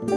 Hello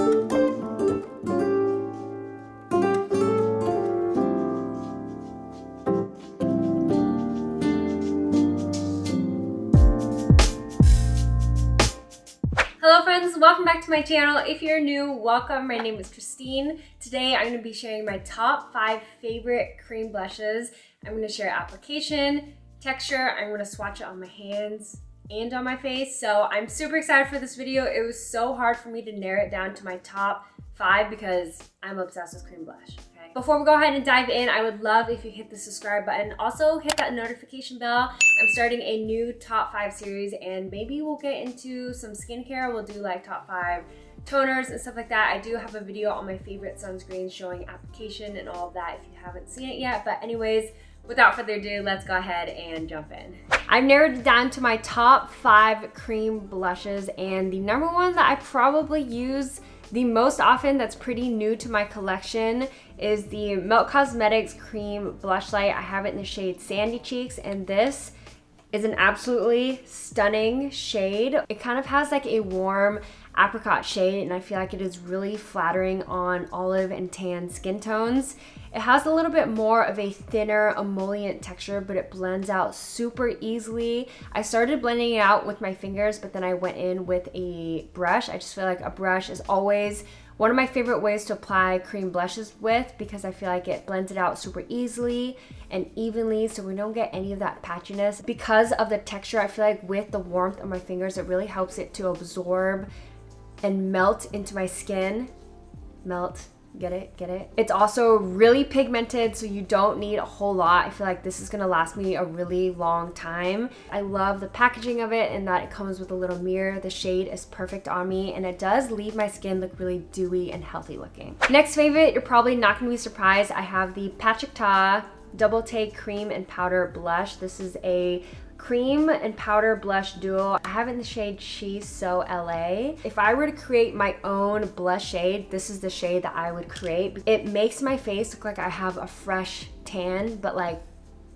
friends, welcome back to my channel. If you're new, welcome. My name is Christine. Today I'm going to be sharing my top five favorite cream blushes. I'm going to share application, texture, I'm going to swatch it on my hands and on my face. So I'm super excited for this video. It was so hard for me to narrow it down to my top five because I'm obsessed with cream blush. Before we go ahead and dive in, I would love if you hit the subscribe button. Also hit that notification bell. I'm starting a new top five series and maybe we'll get into some skincare. We'll do like top five toners and stuff like that. I do have a video on my favorite sunscreens showing application and all of that if you haven't seen it yet. But anyways, without further ado, let's go ahead and jump in. I've narrowed it down to my top five cream blushes and the number one that I probably use the most often that's pretty new to my collection is the Melt Cosmetics Cream Blush Light. I have it in the shade Sandy Cheeks and this is an absolutely stunning shade. It kind of has like a warm apricot shade and I feel like it is really flattering on olive and tan skin tones. It has a little bit more of a thinner emollient texture, but it blends out super easily. I started blending it out with my fingers, but then I went in with a brush. I just feel like a brush is always one of my favorite ways to apply cream blushes with because I feel like it blends it out super easily and evenly so we don't get any of that patchiness. Because of the texture, I feel like with the warmth of my fingers, it really helps it to absorb and melt into my skin. Melt, Get it? Get it? It's also really pigmented, so you don't need a whole lot. I feel like this is gonna last me a really long time. I love the packaging of it and that it comes with a little mirror. The shade is perfect on me and it does leave my skin look really dewy and healthy looking. Next favorite, you're probably not gonna be surprised. I have the Patrick Ta Double Take Cream and Powder Blush. This is a cream and powder blush duo. I have in the shade She's So LA. If I were to create my own blush shade, this is the shade that I would create. It makes my face look like I have a fresh tan, but like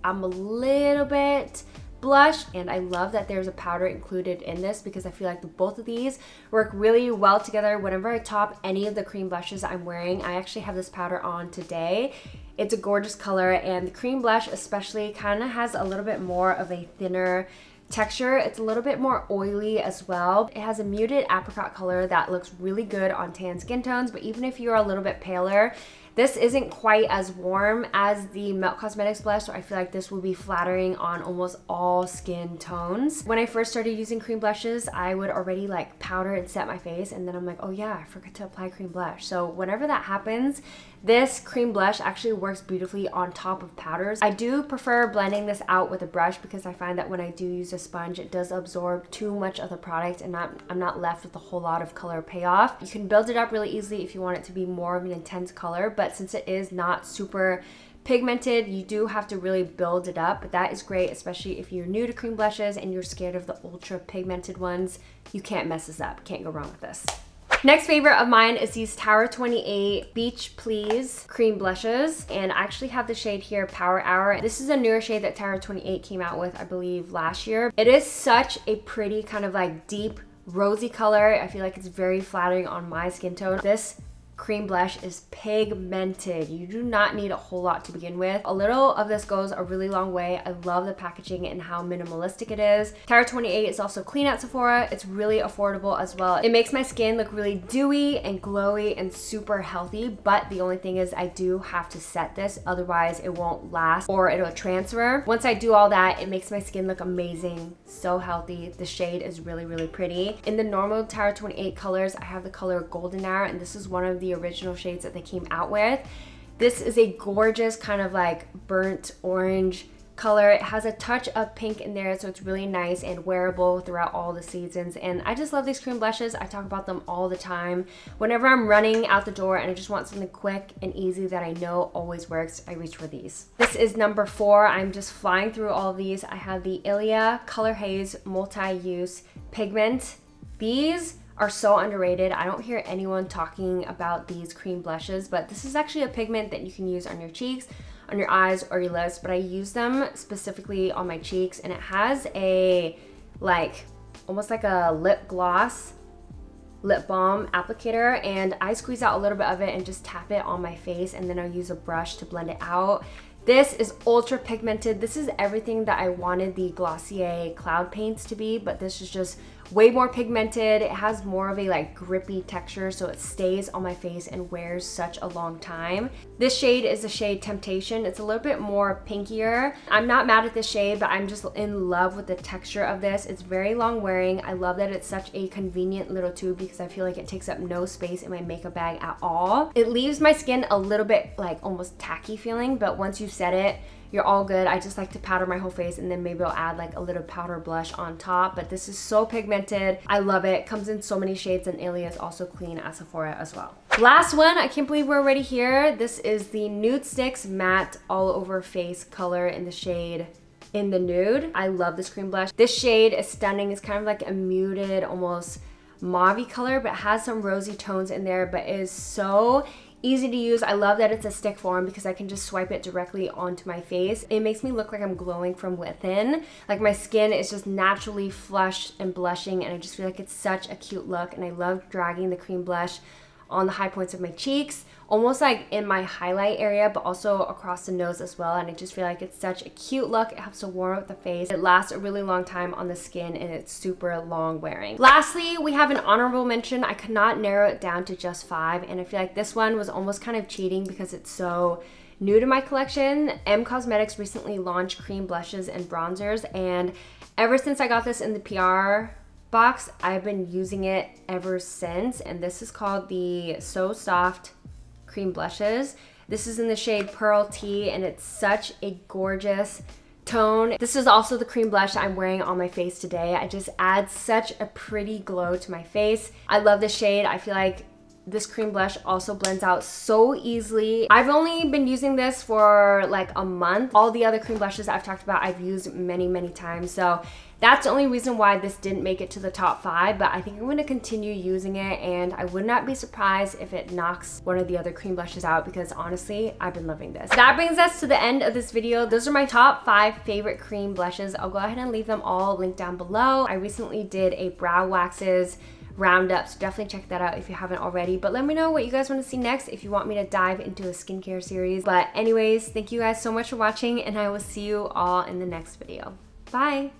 I'm a little bit blush and I love that there's a powder included in this because I feel like both of these work really well together whenever I top any of the cream blushes I'm wearing. I actually have this powder on today it's a gorgeous color and the cream blush especially kind of has a little bit more of a thinner texture. It's a little bit more oily as well. It has a muted apricot color that looks really good on tan skin tones, but even if you're a little bit paler, this isn't quite as warm as the Melt Cosmetics blush, so I feel like this will be flattering on almost all skin tones. When I first started using cream blushes, I would already like powder and set my face, and then I'm like, oh yeah, I forgot to apply cream blush. So whenever that happens, this cream blush actually works beautifully on top of powders. I do prefer blending this out with a brush because I find that when I do use a sponge, it does absorb too much of the product and not, I'm not left with a whole lot of color payoff. You can build it up really easily if you want it to be more of an intense color, but since it is not super pigmented you do have to really build it up but that is great especially if you're new to cream blushes and you're scared of the ultra pigmented ones you can't mess this up can't go wrong with this Next favorite of mine is these Tower 28 Beach Please cream blushes. And I actually have the shade here, Power Hour. This is a newer shade that Tower 28 came out with, I believe, last year. It is such a pretty kind of like deep rosy color. I feel like it's very flattering on my skin tone. This cream blush is pigmented. You do not need a whole lot to begin with. A little of this goes a really long way. I love the packaging and how minimalistic it is. Tower 28 is also clean at Sephora. It's really affordable as well. It makes my skin look really dewy and glowy and super healthy, but the only thing is I do have to set this, otherwise it won't last or it'll transfer. Once I do all that, it makes my skin look amazing, so healthy. The shade is really, really pretty. In the normal Tower 28 colors, I have the color Golden Hour, and this is one of the the original shades that they came out with. This is a gorgeous kind of like burnt orange color. It has a touch of pink in there, so it's really nice and wearable throughout all the seasons. And I just love these cream blushes. I talk about them all the time. Whenever I'm running out the door and I just want something quick and easy that I know always works, I reach for these. This is number four. I'm just flying through all these. I have the Ilia Color Haze Multi-Use Pigment. These are so underrated. I don't hear anyone talking about these cream blushes, but this is actually a pigment that you can use on your cheeks, on your eyes, or your lips, but I use them specifically on my cheeks, and it has a, like, almost like a lip gloss lip balm applicator and I squeeze out a little bit of it and just tap it on my face and then I'll use a brush to blend it out. This is ultra pigmented. This is everything that I wanted the Glossier Cloud Paints to be, but this is just way more pigmented. It has more of a like grippy texture so it stays on my face and wears such a long time. This shade is the shade Temptation. It's a little bit more pinkier. I'm not mad at this shade, but I'm just in love with the texture of this. It's very long wearing. I love that it's such a convenient little tube because I feel like it takes up no space in my makeup bag at all. It leaves my skin a little bit like almost tacky feeling, but once you set it, you're all good. I just like to powder my whole face and then maybe I'll add like a little powder blush on top. But this is so pigmented. I love it. Comes in so many shades and Ilia is also clean at Sephora as well. Last one, I can't believe we're already here. This is the Nudestix Matte All Over Face color in the shade in the nude. I love this cream blush. This shade is stunning. It's kind of like a muted, almost mauve color, but has some rosy tones in there, but is so easy to use. I love that it's a stick form because I can just swipe it directly onto my face. It makes me look like I'm glowing from within. Like my skin is just naturally flushed and blushing and I just feel like it's such a cute look and I love dragging the cream blush on the high points of my cheeks, almost like in my highlight area, but also across the nose as well. And I just feel like it's such a cute look. It helps to warm up the face. It lasts a really long time on the skin and it's super long wearing. Lastly, we have an honorable mention. I could not narrow it down to just five. And I feel like this one was almost kind of cheating because it's so new to my collection. Em Cosmetics recently launched cream blushes and bronzers and ever since I got this in the PR box. I've been using it ever since, and this is called the So Soft Cream Blushes. This is in the shade Pearl Tea, and it's such a gorgeous tone. This is also the cream blush I'm wearing on my face today. I just add such a pretty glow to my face. I love the shade. I feel like this cream blush also blends out so easily. I've only been using this for like a month. All the other cream blushes I've talked about, I've used many, many times. So that's the only reason why this didn't make it to the top five, but I think I'm to continue using it and I would not be surprised if it knocks one of the other cream blushes out because honestly, I've been loving this. That brings us to the end of this video. Those are my top five favorite cream blushes. I'll go ahead and leave them all linked down below. I recently did a brow waxes roundup. So definitely check that out if you haven't already. But let me know what you guys want to see next if you want me to dive into a skincare series. But anyways, thank you guys so much for watching and I will see you all in the next video. Bye!